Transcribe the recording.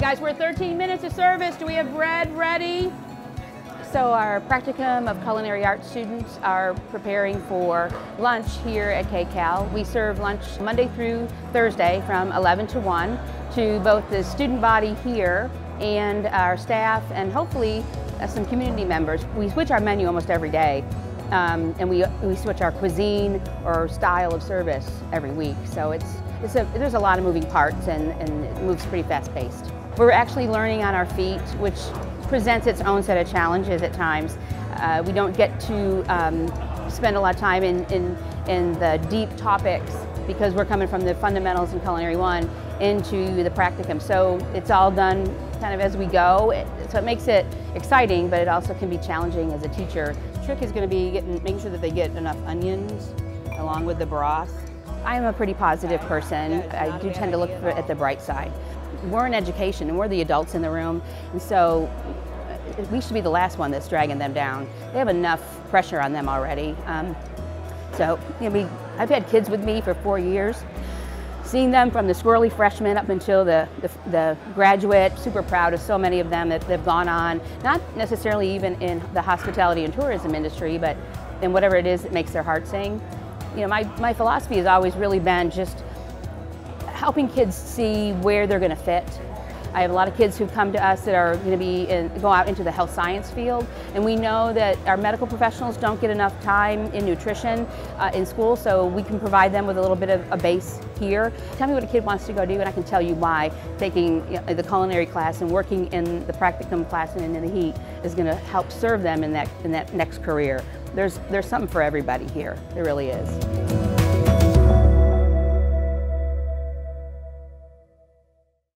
Guys, we're 13 minutes of service. Do we have bread ready? So our practicum of culinary arts students are preparing for lunch here at KCAL. We serve lunch Monday through Thursday from 11 to 1 to both the student body here and our staff and hopefully uh, some community members. We switch our menu almost every day um, and we, we switch our cuisine or style of service every week. So it's, it's a, there's a lot of moving parts and, and it moves pretty fast paced. We're actually learning on our feet, which presents its own set of challenges at times. Uh, we don't get to um, spend a lot of time in, in, in the deep topics because we're coming from the fundamentals in Culinary 1 into the practicum. So it's all done kind of as we go. So it makes it exciting, but it also can be challenging as a teacher. The trick is going to be getting, making sure that they get enough onions along with the broth. I'm a pretty positive person. I do tend to look at the bright side. We're in education and we're the adults in the room, and so uh, we should be the last one that's dragging them down. They have enough pressure on them already. Um, so you know, we, I've had kids with me for four years. Seeing them from the swirly freshman up until the, the, the graduate, super proud of so many of them that they've gone on, not necessarily even in the hospitality and tourism industry, but in whatever it is that makes their heart sing. You know, my, my philosophy has always really been just helping kids see where they're going to fit. I have a lot of kids who come to us that are going to be in, go out into the health science field, and we know that our medical professionals don't get enough time in nutrition uh, in school, so we can provide them with a little bit of a base here. Tell me what a kid wants to go do, and I can tell you why taking you know, the culinary class and working in the practicum class and in the heat is going to help serve them in that in that next career. There's there's something for everybody here. There really is.